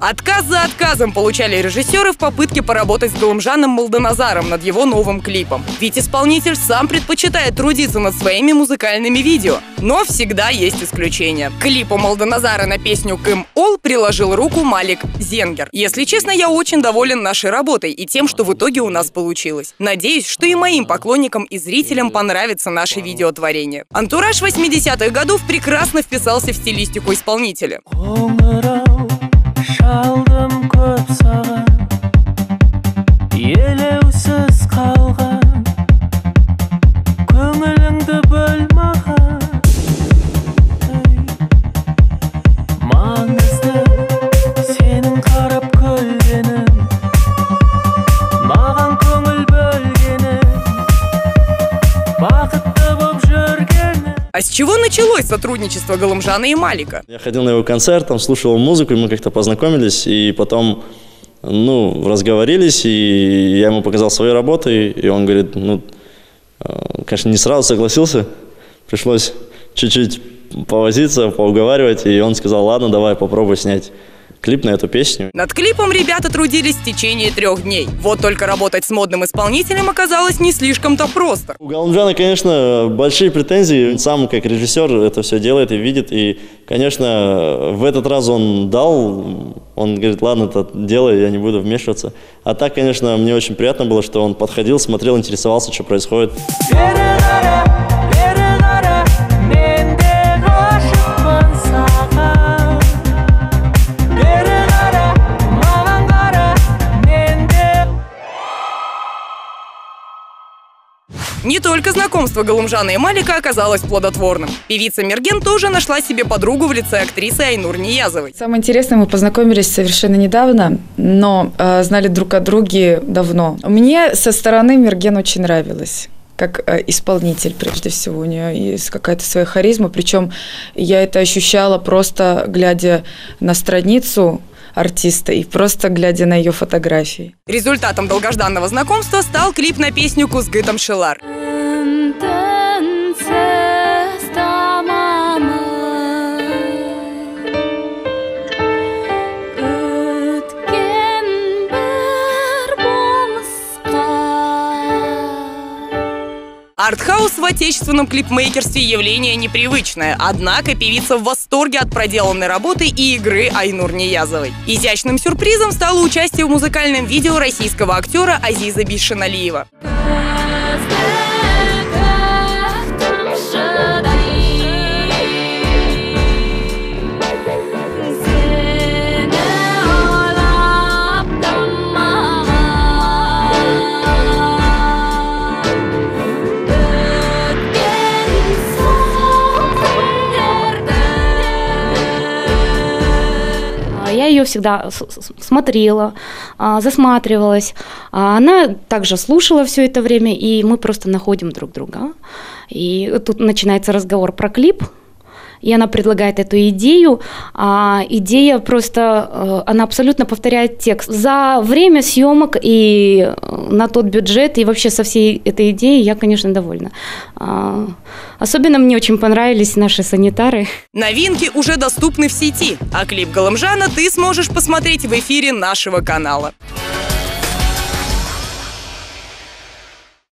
Отказ за отказом получали режиссеры в попытке поработать с Галымжаном Молдоназаром над его новым клипом. Ведь исполнитель сам предпочитает трудиться над своими музыкальными видео. Но всегда есть исключения. К клипу Молдоназара на песню «Кым Ол» приложил руку Малик Зенгер. Если честно, я очень доволен нашей работой и тем, что в итоге у нас получилось. Надеюсь, что и моим поклонникам и зрителям понравится наше видеотворение. Антураж 80-х годов прекрасно вписался в стилистику исполнителя. Oh. Чего началось сотрудничество Галымжана и Малика? Я ходил на его концерт, там слушал музыку, и мы как-то познакомились, и потом, ну, разговорились, и я ему показал свои работы, и он говорит, ну, э, конечно, не сразу согласился, пришлось чуть-чуть повозиться, поуговаривать, и он сказал, ладно, давай попробуй снять клип на эту песню. Над клипом ребята трудились в течение трех дней. Вот только работать с модным исполнителем оказалось не слишком-то просто. У Галымджана, конечно, большие претензии. Сам как режиссер это все делает и видит. И, конечно, в этот раз он дал, он говорит, ладно, это делай, я не буду вмешиваться. А так, конечно, мне очень приятно было, что он подходил, смотрел, интересовался, что происходит. Не только знакомство Галумжана и Малика оказалось плодотворным. Певица Мерген тоже нашла себе подругу в лице актрисы Айнур Ниязовой. Самое интересное, мы познакомились совершенно недавно, но э, знали друг о друге давно. Мне со стороны Мерген очень нравилась как э, исполнитель, прежде всего. У нее есть какая-то своя харизма. Причем я это ощущала просто глядя на страницу артиста и просто глядя на ее фотографии. Результатом долгожданного знакомства стал клип на песню «Кузгытом Шелар». Артхаус в отечественном клипмейкерстве явление непривычное, однако певица в восторге от проделанной работы и игры Айнур Неязовой. Изящным сюрпризом стало участие в музыкальном видео российского актера Азиза Бишиналиева. Ее всегда смотрела, а, засматривалась. А она также слушала все это время, и мы просто находим друг друга. И тут начинается разговор про клип, и она предлагает эту идею. А идея просто, э, она абсолютно повторяет текст. За время съемок и э, на тот бюджет, и вообще со всей этой идеей я, конечно, довольна. А, особенно мне очень понравились наши санитары. Новинки уже доступны в сети, а клип Галамжана ты сможешь посмотреть в эфире нашего канала.